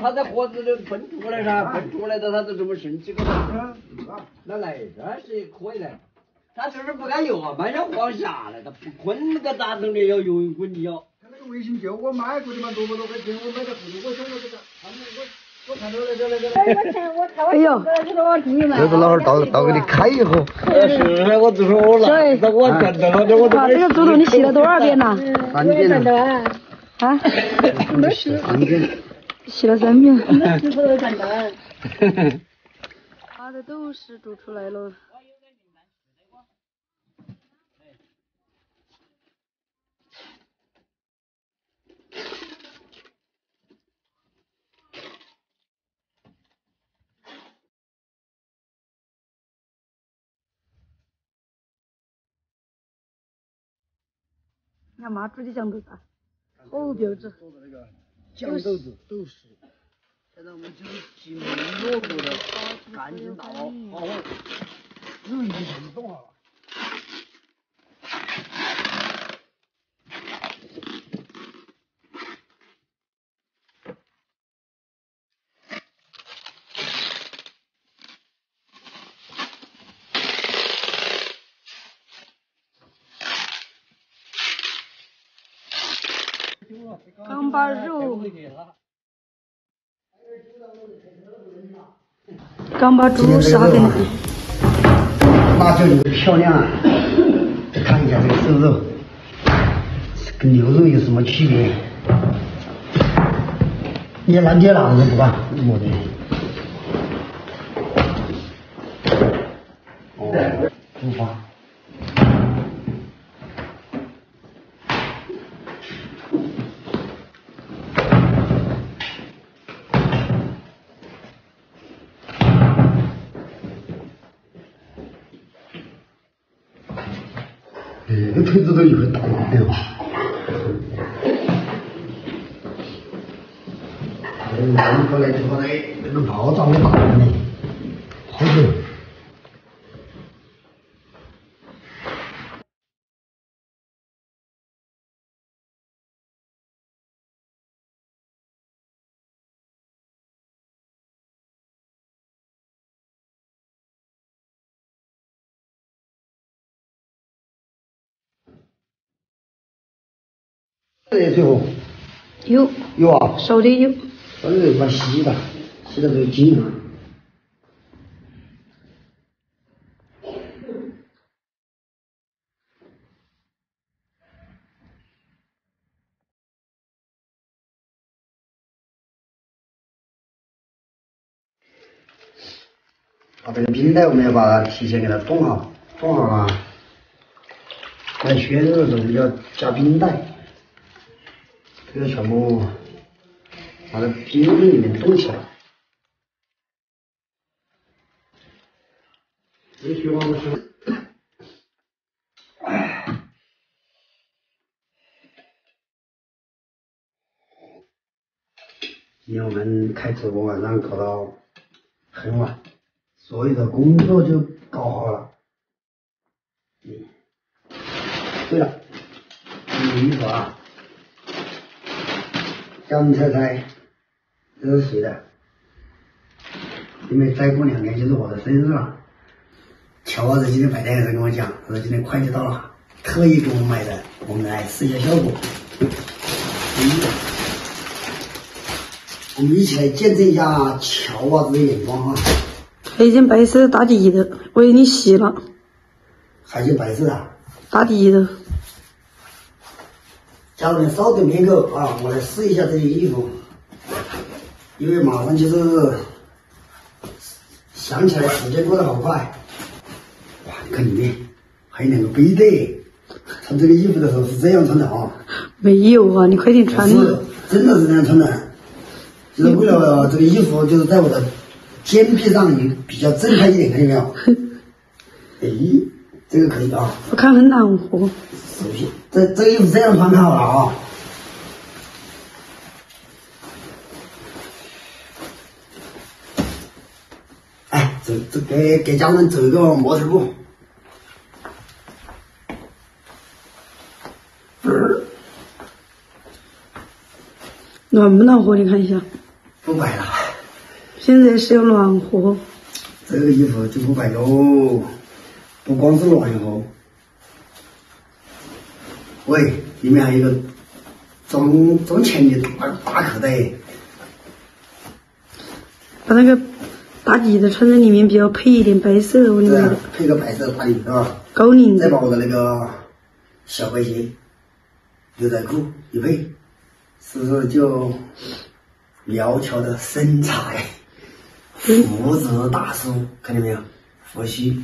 他在盒子里喷出来噻，喷出来的他就这么剩几个了。嗯，那来，这是可以的。他就是不敢游啊，慢上往下来，他滚那个咋弄的？要游一滚要。他那个微信就我买过的嘛，多不多块钱，我买的葫芦，我想我这个，他们我我看到那个那个。哎呦，这个老汉儿倒倒给你开一盒，是，我就说我来，那我看到了，我啊，这个猪头你洗了多少遍了？三遍了，啊，三斤。洗了三遍。妈的都是煮出来了。你看妈煮的酱豆子，好标致。酱豆子豆豉。现在我们就是进入落过的，赶紧到，好肉已经冻好了。刚把肉，刚把猪杀给你。拿着这个漂亮啊！再看一下这个瘦肉，跟牛肉有什么区别？你拿点拿着不吧？我的。哦，不花。这个腿子都一会大一点吧。哎，拿过来就过来那个炮仗给打了呢，好久。热水壶有，有啊，手的有。把这个把洗的，洗到这个筋上。把这个冰袋我们要把它提前给它冻好，冻好了，来选肉的时候就要加冰袋，这个全部把它冰里面冻起来。这雪花不是。今天我们开直播晚上搞到很晚，所有的工作就搞好了。嗯，对了，这个衣服啊，杨彩彩这是谁的？因为再过两天就是我的生日了。乔儿子今天白天还在跟我讲，他说今天快递到了，特意给我买的，我们来试一下效果。嗯我们一起来见证一下乔娃子的眼光啊！黑件白色打底的，我已经洗了，还是白色的，打底的。家人们稍等片刻啊，我来试一下这件衣服，因为马上就是想起来时间过得好快。哇，你看里面还有两个背带，穿这个衣服的时候是这样穿的啊，没有啊，你快点穿。是真的是这样穿的，就是为了这个衣服就是在我的肩臂上也比较正派一点，看见没有？哎，这个可以啊。我看很暖和。这这个衣服这样穿太好了啊！哎，走这给给家人走一个模特步。暖不暖和？你看一下，不买了，现在是要暖和。这个衣服就不买喽，不光是暖和。喂，里面还有一个装装钱的大大口袋，把那个大底的穿在里面比较配一点，白色的我里对啊，配个白色的大底是吧？高领子，再把我的那个小白鞋、牛仔裤一配，是不是就苗条的身材？胡子大叔，看见没有？胡须。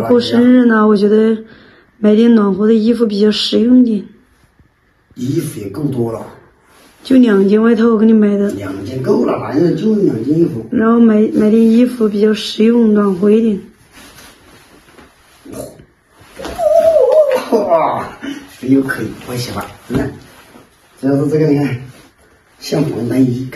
要过生日呢，我觉得买点暖和的衣服比较实用点。衣服也够多了，就两件外套我给你买的，两件够了，男人就两件衣服。然后买买点衣服比较实用、暖和一点。哇，很有可以，我喜欢，真的。主要是这个，你看，像我内衣。